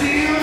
Deal.